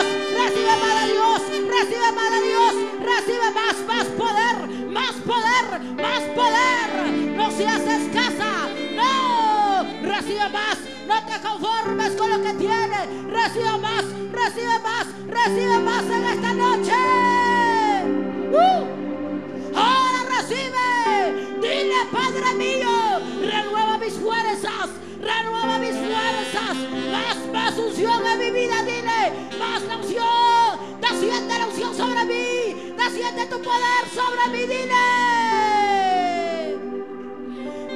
Dios, recibe para Dios, recibe para Dios, recibe más, más poder, más poder, más poder. No seas escasa, no, recibe más, no te conformes con lo que tienes, recibe más, recibe más, recibe más en esta noche. Uh. Recibe. Dile, Padre mío, renueva mis fuerzas. Renueva mis fuerzas. Más, más unción en mi vida. Dile, más la unción. Desciende la unción sobre mí. Desciende tu poder sobre mí. Dile.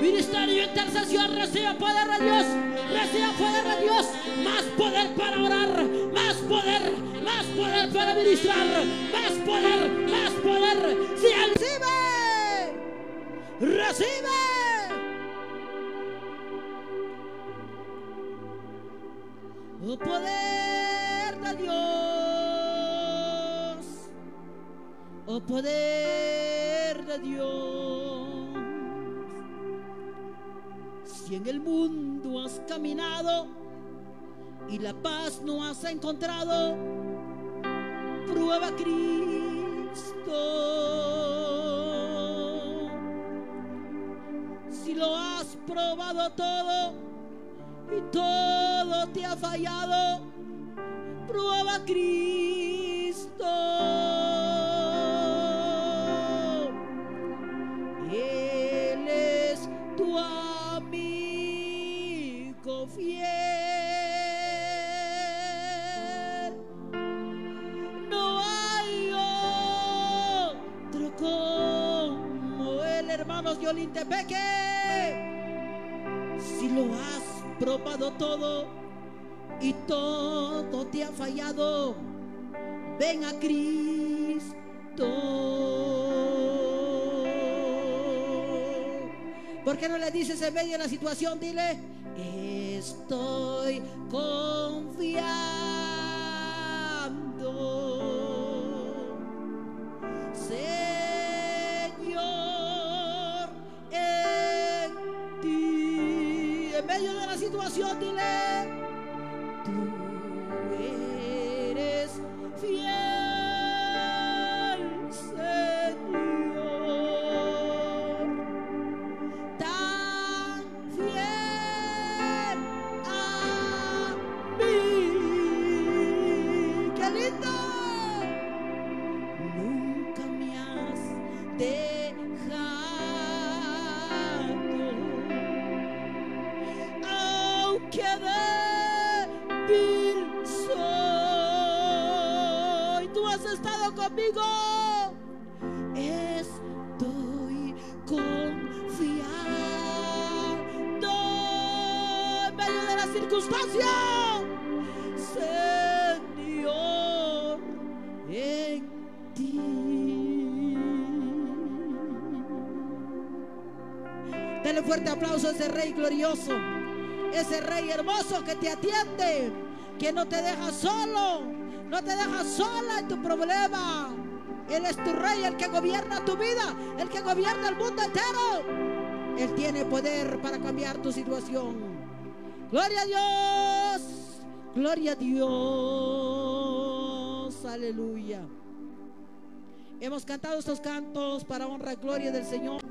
Ministerio intercesión, recibe poder de Dios, recibe poder de Dios, más poder para orar, más poder, más poder para ministrar, más poder, más poder. Si recibe, recibe. Oh poder de Dios, oh poder de Dios. Si en el mundo has caminado y la paz no has encontrado, prueba Cristo. Probado todo y todo te ha fallado, prueba a Cristo. Él es tu amigo fiel. No hay otro como el hermanos de probado todo y todo te ha fallado, ven a Cristo. ¿Por qué no le dices en medio de la situación? Dile, estoy confiando. Fuerte aplauso a ese rey glorioso, ese rey hermoso que te atiende, que no te deja solo, no te deja sola en tu problema. Él es tu rey, el que gobierna tu vida, el que gobierna el mundo entero. Él tiene poder para cambiar tu situación. Gloria a Dios, gloria a Dios, aleluya. Hemos cantado estos cantos para honra y gloria del Señor.